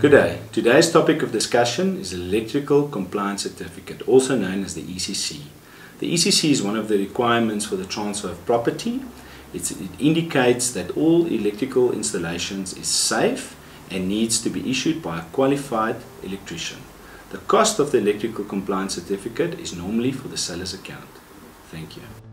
Good day. Today's topic of discussion is Electrical Compliance Certificate, also known as the ECC. The ECC is one of the requirements for the transfer of property. It's, it indicates that all electrical installations is safe and needs to be issued by a qualified electrician. The cost of the Electrical Compliance Certificate is normally for the seller's account. Thank you.